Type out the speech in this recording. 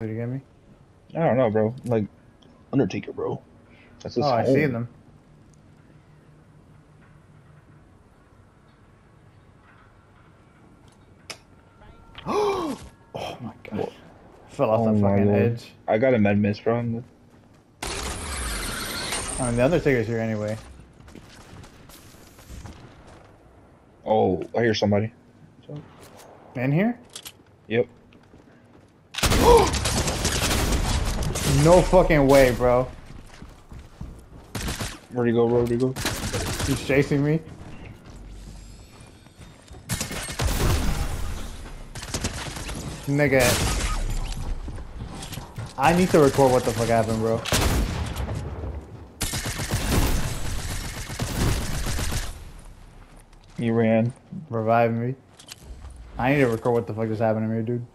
Did you get me? I don't know, bro. Like Undertaker, bro. That's his Oh, I see them. oh my god. Fell off Oh the fucking lord. edge. I got a med miss, bro. I mean, the Undertaker's here anyway. Oh, I hear somebody. In here? Yep. No fucking way, bro. Where'd he go? bro? Where'd he go? He's chasing me. Nigga. I need to record what the fuck happened, bro. He ran. Revive me. I need to record what the fuck just happened to me, dude.